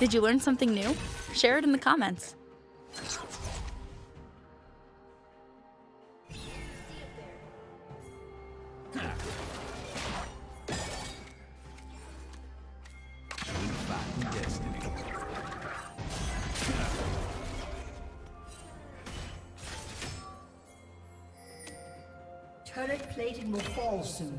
Did you learn something new? Share it in the comments. Turret plating will fall soon.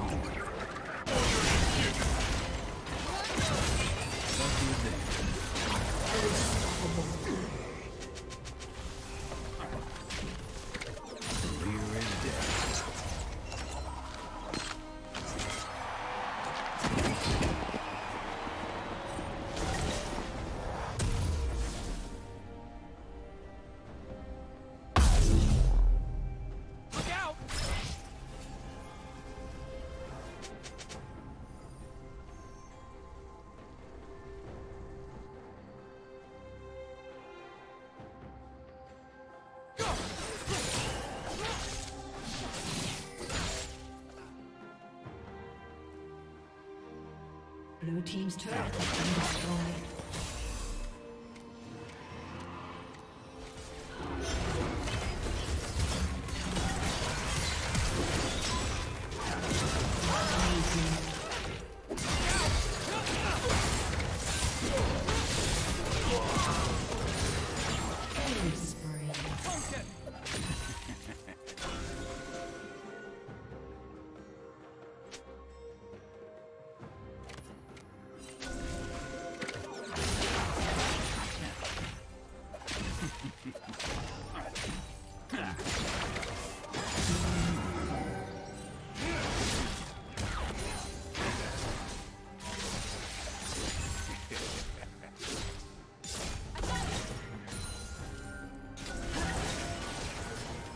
Turret has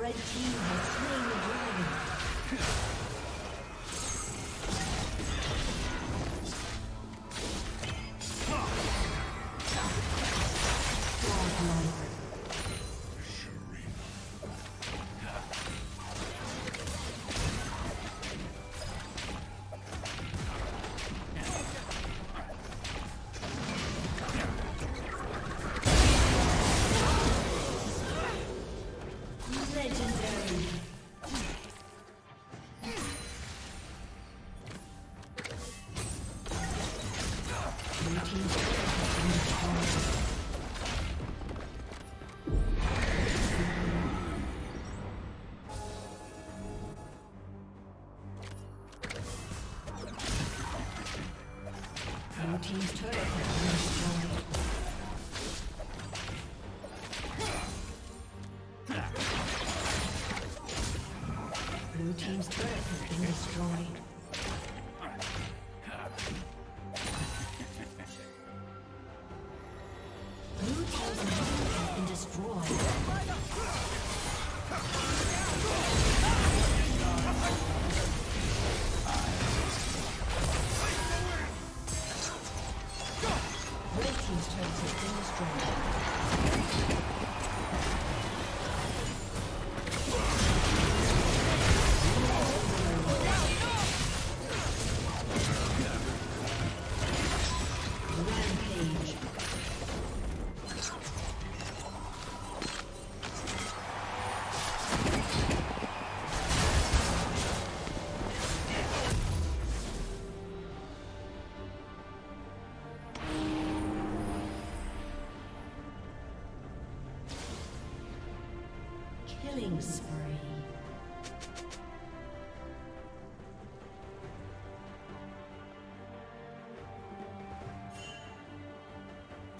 Red team team's turret has been strong.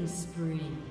Killing spree.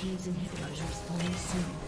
Team's inhibitor is respawning soon.